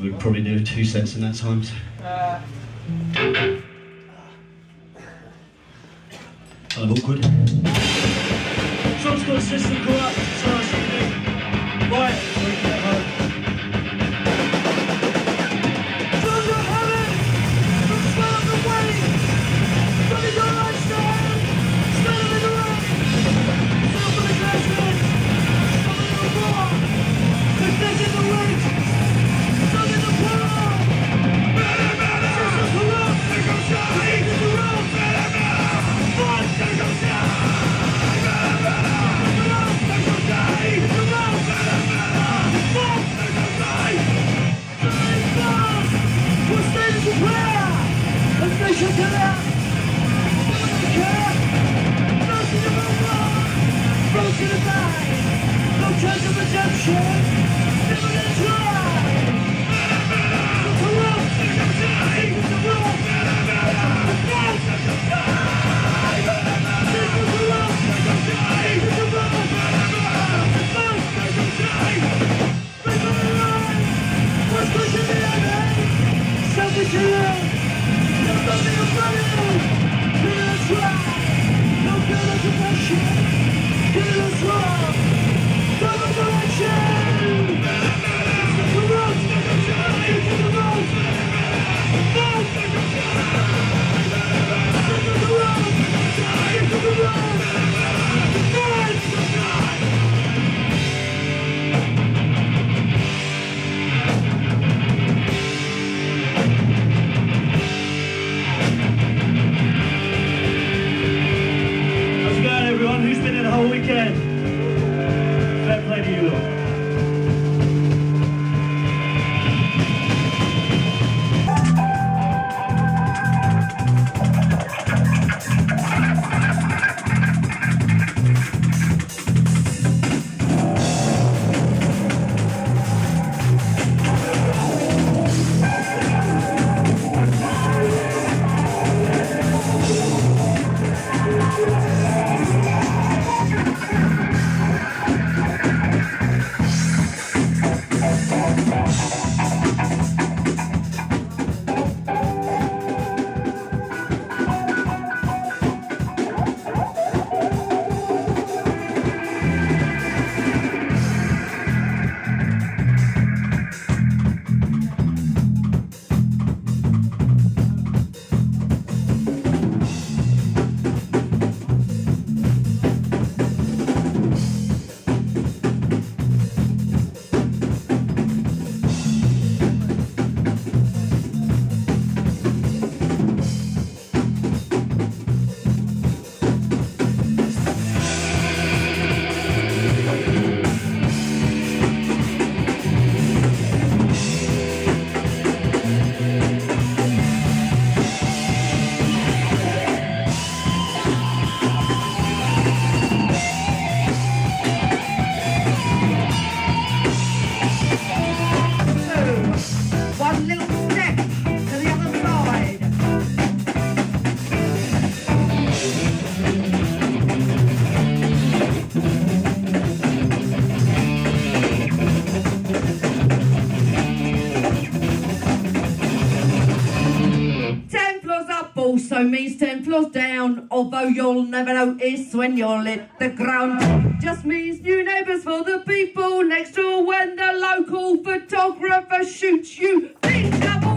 We would probably do two sets in that time. So. Uh. Kind of awkward. Trump's got a system so I. Right. Check it out! Ten floors up also means ten floors down, although you'll never notice when you're lit. the ground. Just means new neighbours for the people next door when the local photographer shoots you. Big double